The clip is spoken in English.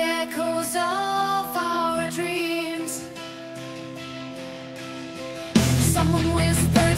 echoes of our dreams. Someone whispered.